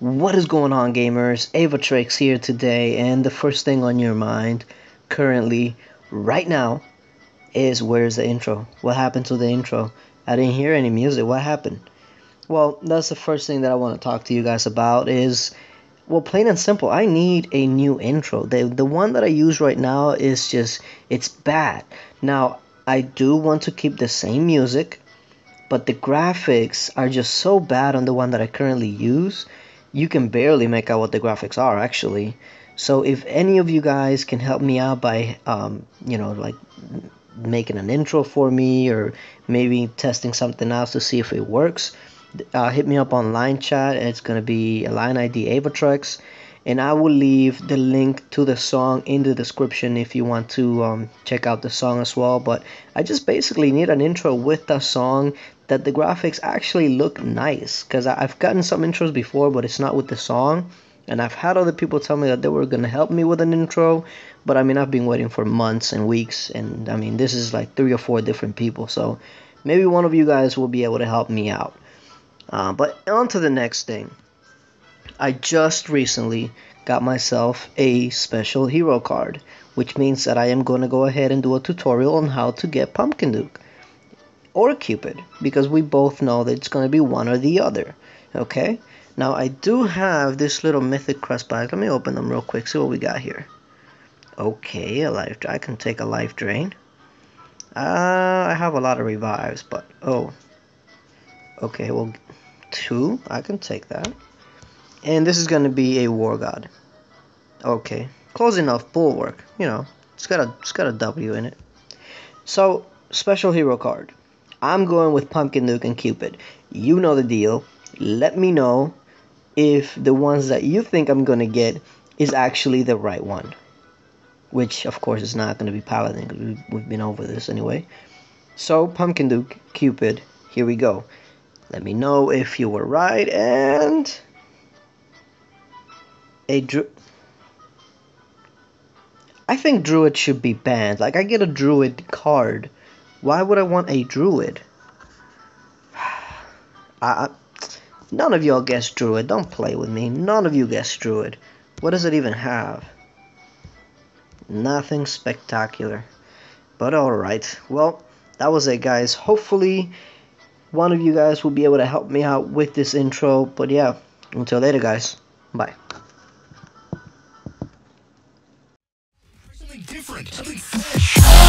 What is going on, gamers? Aevatrex here today, and the first thing on your mind currently, right now, is where's the intro? What happened to the intro? I didn't hear any music. What happened? Well, that's the first thing that I want to talk to you guys about is well, plain and simple, I need a new intro. The the one that I use right now is just it's bad. Now, I do want to keep the same music, but the graphics are just so bad on the one that I currently use you can barely make out what the graphics are actually. So if any of you guys can help me out by, um, you know, like making an intro for me or maybe testing something else to see if it works, uh, hit me up on line chat. It's gonna be line ID Aevatrex, and I will leave the link to the song in the description if you want to um, check out the song as well. But I just basically need an intro with the song that the graphics actually look nice because I've gotten some intros before, but it's not with the song. And I've had other people tell me that they were gonna help me with an intro, but I mean I've been waiting for months and weeks, and I mean this is like three or four different people, so maybe one of you guys will be able to help me out. Uh, but on to the next thing. I just recently got myself a special hero card, which means that I am going to go ahead and do a tutorial on how to get Pumpkin Duke or Cupid because we both know that it's going to be one or the other. Okay? Now, I do have this little Mythic Crest bag. Let me open them real quick, see what we got here. Okay, a life. I can take a life drain. Uh, I have a lot of revives, but oh. Okay, well, two. I can take that. And this is going to be a War God. Okay, close enough. Bulwark. You know, it's got a it's got a W in it. So special hero card. I'm going with Pumpkin Duke and Cupid. You know the deal. Let me know if the ones that you think I'm going to get is actually the right one. Which, of course, is not going to be Paladin we've been over this anyway. So, Pumpkin Duke, Cupid, here we go. Let me know if you were right and... A Dru... I think Druid should be banned. Like, I get a Druid card why would I want a druid? I, none of y'all guess druid. Don't play with me. None of you guess druid. What does it even have? Nothing spectacular. But alright. Well, that was it, guys. Hopefully, one of you guys will be able to help me out with this intro. But yeah, until later, guys. Bye. different, something fresh.